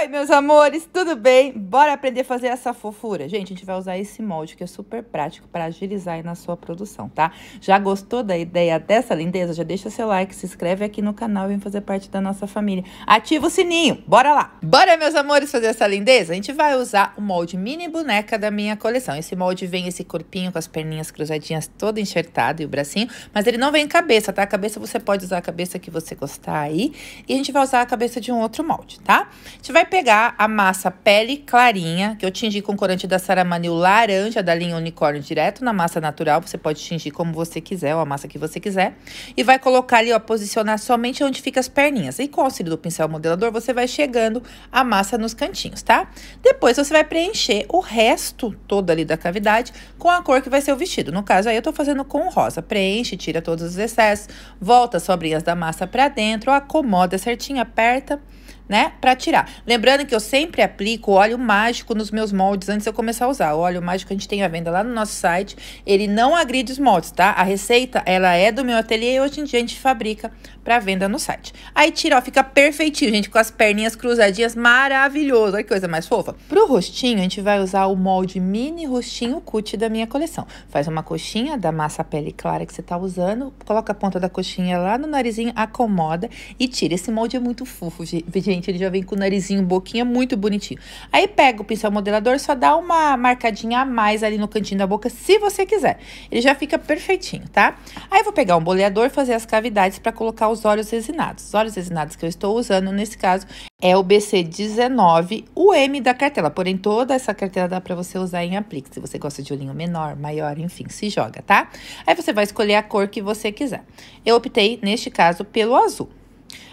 Oi, meus amores, tudo bem? Bora aprender a fazer essa fofura? Gente, a gente vai usar esse molde que é super prático para agilizar aí na sua produção, tá? Já gostou da ideia dessa lindeza? Já deixa seu like, se inscreve aqui no canal e vem fazer parte da nossa família. Ativa o sininho, bora lá! Bora, meus amores, fazer essa lindeza? A gente vai usar o molde mini boneca da minha coleção. Esse molde vem esse corpinho com as perninhas cruzadinhas todo enxertado e o bracinho, mas ele não vem em cabeça, tá? A cabeça você pode usar a cabeça que você gostar aí e a gente vai usar a cabeça de um outro molde, tá? A gente vai pegar a massa pele clarinha, que eu tingi com corante da Saramanil laranja, da linha unicórnio, direto na massa natural. Você pode tingir como você quiser, ou a massa que você quiser. E vai colocar ali, ó, posicionar somente onde fica as perninhas. E com o auxílio do pincel modelador, você vai chegando a massa nos cantinhos, tá? Depois, você vai preencher o resto todo ali da cavidade com a cor que vai ser o vestido. No caso, aí eu tô fazendo com rosa. Preenche, tira todos os excessos, volta as sobrinhas da massa pra dentro, acomoda certinho, aperta né? Para tirar. Lembrando que eu sempre aplico óleo mágico nos meus moldes antes de eu começar a usar. O óleo mágico a gente tem à venda lá no nosso site. Ele não agride os moldes, tá? A receita, ela é do meu ateliê e hoje em dia a gente fabrica para venda no site. Aí tira, ó, fica perfeitinho, gente, com as perninhas cruzadinhas, maravilhoso. Olha que coisa mais fofa. Pro rostinho, a gente vai usar o molde mini rostinho cut da minha coleção. Faz uma coxinha da massa pele clara que você tá usando, coloca a ponta da coxinha lá no narizinho, acomoda e tira. Esse molde é muito fofo, gente gente, ele já vem com o narizinho, boquinha muito bonitinho. Aí pega o pincel modelador, só dá uma marcadinha a mais ali no cantinho da boca, se você quiser. Ele já fica perfeitinho, tá? Aí vou pegar um boleador fazer as cavidades para colocar os olhos resinados. Os olhos resinados que eu estou usando nesse caso é o BC19, o M da cartela. Porém, toda essa cartela dá para você usar em aplique. Se você gosta de olhinho menor, maior, enfim, se joga, tá? Aí você vai escolher a cor que você quiser. Eu optei, neste caso, pelo azul.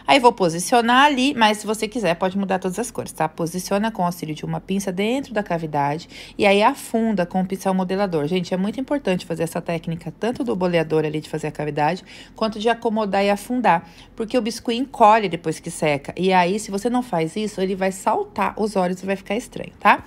Aí vou posicionar ali, mas se você quiser, pode mudar todas as cores, tá? Posiciona com o auxílio de uma pinça dentro da cavidade e aí afunda com o pincel modelador. Gente, é muito importante fazer essa técnica, tanto do boleador ali de fazer a cavidade, quanto de acomodar e afundar, porque o biscuit encolhe depois que seca. E aí, se você não faz isso, ele vai saltar os olhos e vai ficar estranho, tá?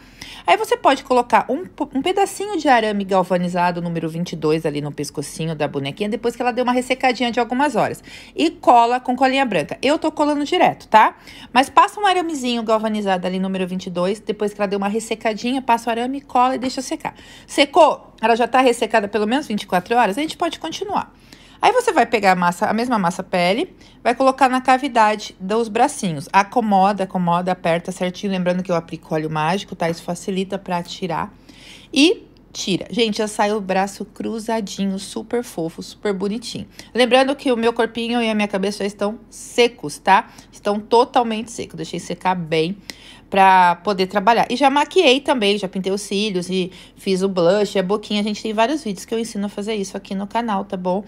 Aí você pode colocar um, um pedacinho de arame galvanizado número 22 ali no pescocinho da bonequinha, depois que ela deu uma ressecadinha de algumas horas. E cola com colinha branca. Eu tô colando direto, tá? Mas passa um aramezinho galvanizado ali, número 22. Depois que ela deu uma ressecadinha, passa o arame, cola e deixa secar. Secou, ela já tá ressecada pelo menos 24 horas, a gente pode continuar. Aí você vai pegar a massa, a mesma massa pele, vai colocar na cavidade dos bracinhos. Acomoda, acomoda, aperta certinho, lembrando que eu aplico óleo mágico, tá? Isso facilita para tirar. E tira. Gente, já sai o braço cruzadinho, super fofo, super bonitinho. Lembrando que o meu corpinho e a minha cabeça já estão secos, tá? Estão totalmente secos. Deixei secar bem pra poder trabalhar. E já maquiei também, já pintei os cílios e fiz o blush, a boquinha. A gente tem vários vídeos que eu ensino a fazer isso aqui no canal, tá bom?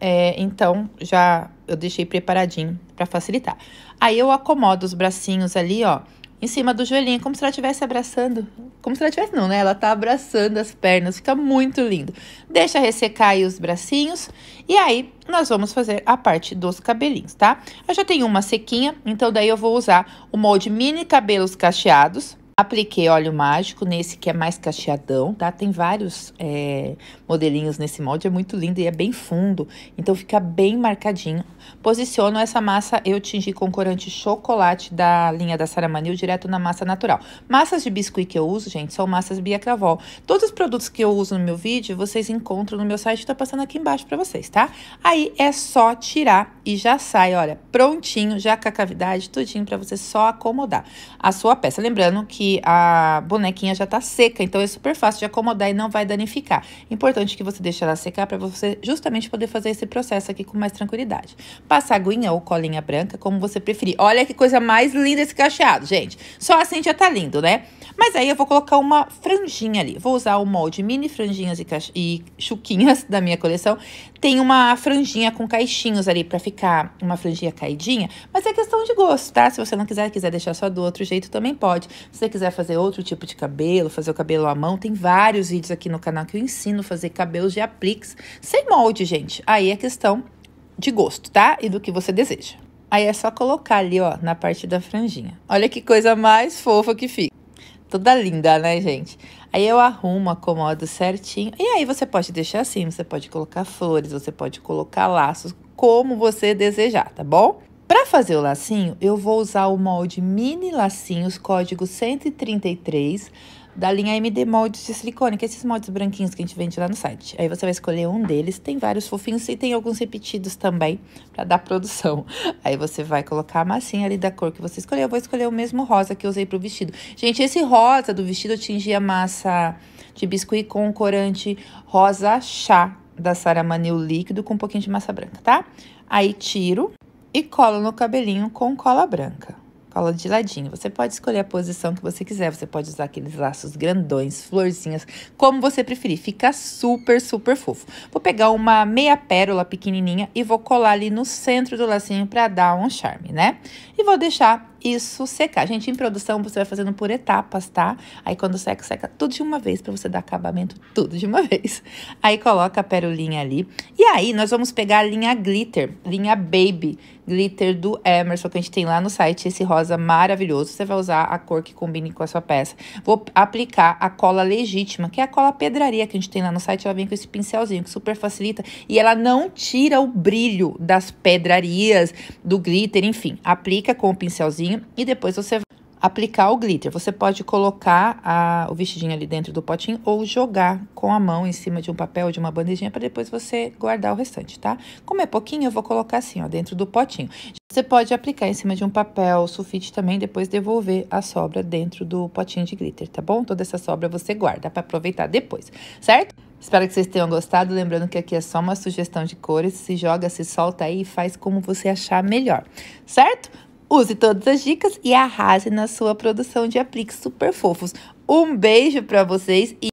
É, então, já eu deixei preparadinho para facilitar. Aí eu acomodo os bracinhos ali, ó, em cima do joelhinho, como se ela estivesse abraçando. Como se ela estivesse, não, né? Ela tá abraçando as pernas, fica muito lindo. Deixa ressecar aí os bracinhos e aí nós vamos fazer a parte dos cabelinhos, tá? Eu já tenho uma sequinha, então daí eu vou usar o molde mini cabelos cacheados Apliquei óleo mágico nesse que é mais cacheadão, tá? Tem vários é, modelinhos nesse molde, é muito lindo e é bem fundo, então fica bem marcadinho. Posiciono essa massa, eu tingi com corante chocolate da linha da Saramanil direto na massa natural. Massas de biscuit que eu uso, gente, são massas Bia Cravol. Todos os produtos que eu uso no meu vídeo, vocês encontram no meu site, tá passando aqui embaixo pra vocês, tá? Aí é só tirar e já sai, olha, prontinho, já com a cavidade, tudinho pra você só acomodar a sua peça. Lembrando que a bonequinha já tá seca, então é super fácil de acomodar e não vai danificar. Importante que você deixe ela secar para você justamente poder fazer esse processo aqui com mais tranquilidade. Passa aguinha ou colinha branca, como você preferir. Olha que coisa mais linda esse cacheado, gente. Só assim já tá lindo, né? Mas aí eu vou colocar uma franjinha ali. Vou usar o molde mini franjinhas e, e chuquinhas da minha coleção. Tem uma franjinha com caixinhos ali pra ficar uma franjinha caidinha. Mas é questão de gosto, tá? Se você não quiser, quiser deixar só do outro jeito, também pode. Se você quiser fazer outro tipo de cabelo, fazer o cabelo à mão, tem vários vídeos aqui no canal que eu ensino a fazer cabelos de apliques sem molde, gente. Aí é questão de gosto, tá? E do que você deseja. Aí é só colocar ali, ó, na parte da franjinha. Olha que coisa mais fofa que fica toda linda, né, gente? Aí eu arrumo, acomodo certinho. E aí você pode deixar assim, você pode colocar flores, você pode colocar laços, como você desejar, tá bom? Para fazer o lacinho, eu vou usar o molde Mini Lacinhos, código 133, da linha MD Moldes de silicone, que é esses moldes branquinhos que a gente vende lá no site. Aí você vai escolher um deles, tem vários fofinhos e tem alguns repetidos também, para dar produção. Aí você vai colocar a massinha ali da cor que você escolheu. Eu vou escolher o mesmo rosa que eu usei pro vestido. Gente, esse rosa do vestido eu tingi a massa de biscuit com o corante rosa chá da Saramanil líquido com um pouquinho de massa branca, tá? Aí tiro e colo no cabelinho com cola branca. Cola de ladinho. Você pode escolher a posição que você quiser. Você pode usar aqueles laços grandões, florzinhas, como você preferir. Fica super, super fofo. Vou pegar uma meia pérola pequenininha e vou colar ali no centro do lacinho para dar um charme, né? E vou deixar isso secar. Gente, em produção você vai fazendo por etapas, tá? Aí quando seca, seca tudo de uma vez para você dar acabamento tudo de uma vez. Aí coloca a perolinha ali. E aí nós vamos pegar a linha glitter, linha baby glitter do Emerson que a gente tem lá no site, esse rosa maravilhoso. Você vai usar a cor que combine com a sua peça. Vou aplicar a cola legítima, que é a cola pedraria que a gente tem lá no site. Ela vem com esse pincelzinho que super facilita e ela não tira o brilho das pedrarias, do glitter, enfim. Aplica com o pincelzinho e depois você aplicar o glitter. Você pode colocar a, o vestidinho ali dentro do potinho ou jogar com a mão em cima de um papel ou de uma bandejinha para depois você guardar o restante, tá? Como é pouquinho, eu vou colocar assim, ó, dentro do potinho. Você pode aplicar em cima de um papel sulfite também, depois devolver a sobra dentro do potinho de glitter, tá bom? Toda essa sobra você guarda para aproveitar depois, certo? Espero que vocês tenham gostado. Lembrando que aqui é só uma sugestão de cores. Se joga, se solta aí e faz como você achar melhor, certo? Use todas as dicas e arrase na sua produção de apliques super fofos. Um beijo para vocês e